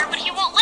here, but he won't let